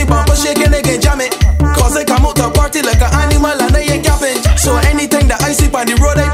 she bumper shaking and jam it. Cause I come out to party like an animal and they ain't capping. So anything that I see on the road, I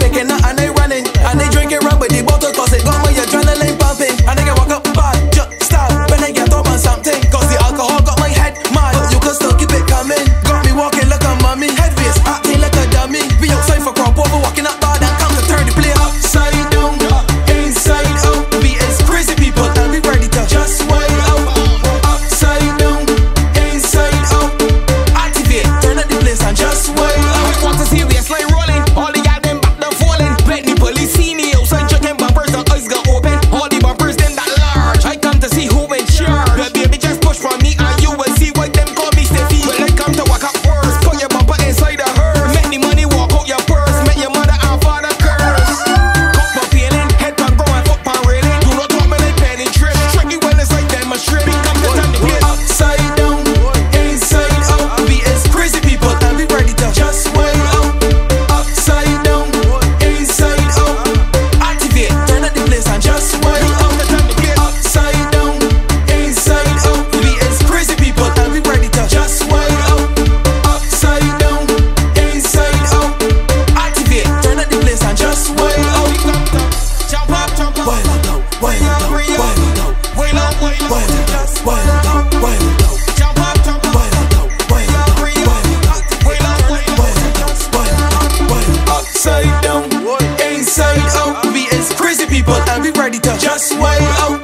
already touch. Just wild out,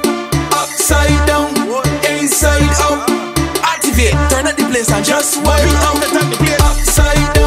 upside down, inside out. Activate, turn up the place and just wild out, upside down.